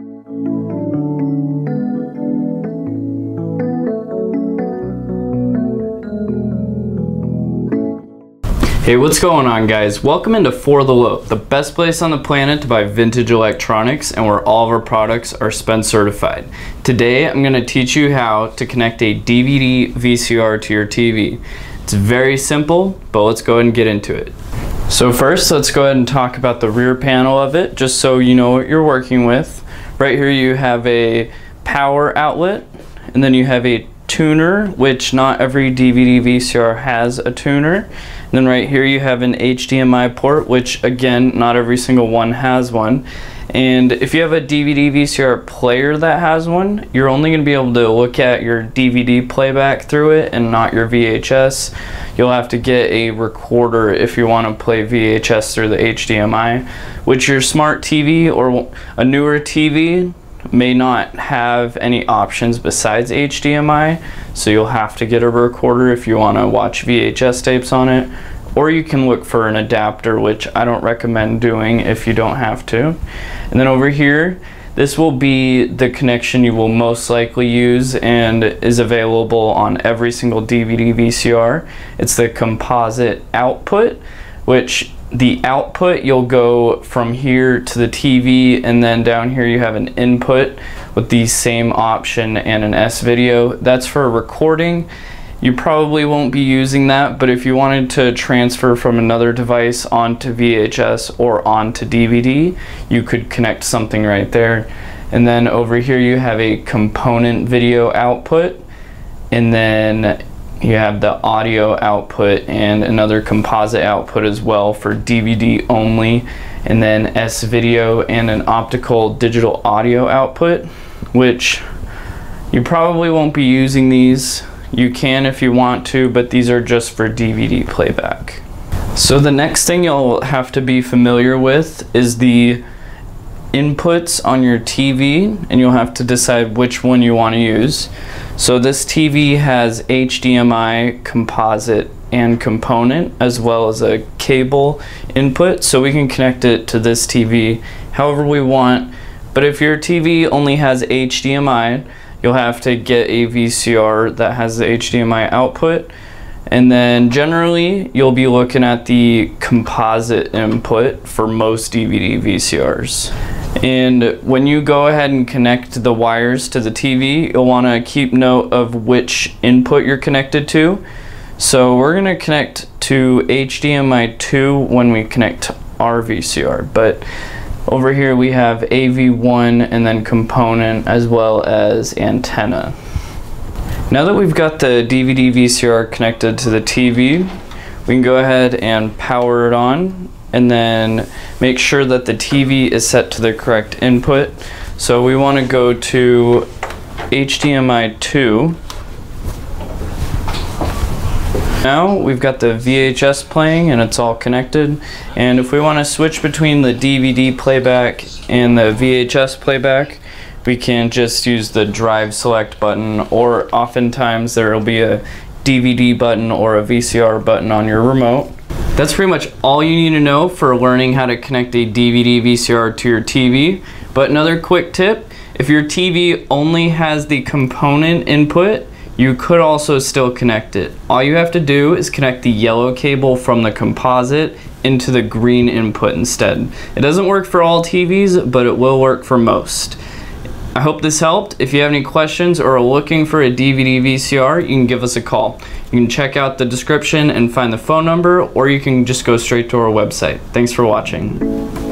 Hey, what's going on guys? Welcome into For the Low, the best place on the planet to buy vintage electronics and where all of our products are SpenCertified. Today, I'm gonna teach you how to connect a DVD VCR to your TV. It's very simple, but let's go ahead and get into it. So first, let's go ahead and talk about the rear panel of it, just so you know what you're working with. Right here you have a power outlet, and then you have a tuner, which not every DVD VCR has a tuner. And then right here you have an HDMI port, which again, not every single one has one. And if you have a DVD VCR player that has one, you're only going to be able to look at your DVD playback through it and not your VHS. You'll have to get a recorder if you want to play VHS through the HDMI, which your smart TV or a newer TV may not have any options besides HDMI, so you'll have to get a recorder if you want to watch VHS tapes on it, or you can look for an adapter, which I don't recommend doing if you don't have to. And then over here, this will be the connection you will most likely use and is available on every single DVD VCR. It's the composite output, which the output you'll go from here to the TV and then down here you have an input with the same option and an S video. That's for recording. You probably won't be using that, but if you wanted to transfer from another device onto VHS or onto DVD, you could connect something right there. And then over here you have a component video output and then you have the audio output and another composite output as well for DVD only and then S video and an optical digital audio output which you probably won't be using these you can if you want to but these are just for DVD playback so the next thing you'll have to be familiar with is the inputs on your TV and you'll have to decide which one you want to use. So this TV has HDMI composite and component as well as a cable input so we can connect it to this TV however we want but if your TV only has HDMI you'll have to get a VCR that has the HDMI output and then generally you'll be looking at the composite input for most DVD VCRs. And when you go ahead and connect the wires to the TV, you'll want to keep note of which input you're connected to. So we're going to connect to HDMI 2 when we connect our VCR, but over here we have AV1 and then component as well as antenna. Now that we've got the DVD VCR connected to the TV, we can go ahead and power it on and then make sure that the TV is set to the correct input. So we want to go to HDMI 2. Now we've got the VHS playing and it's all connected and if we want to switch between the DVD playback and the VHS playback we can just use the drive select button or oftentimes there will be a DVD button or a VCR button on your remote that's pretty much all you need to know for learning how to connect a DVD VCR to your TV. But another quick tip, if your TV only has the component input, you could also still connect it. All you have to do is connect the yellow cable from the composite into the green input instead. It doesn't work for all TVs, but it will work for most. I hope this helped. If you have any questions or are looking for a DVD VCR, you can give us a call. You can check out the description and find the phone number, or you can just go straight to our website. Thanks for watching.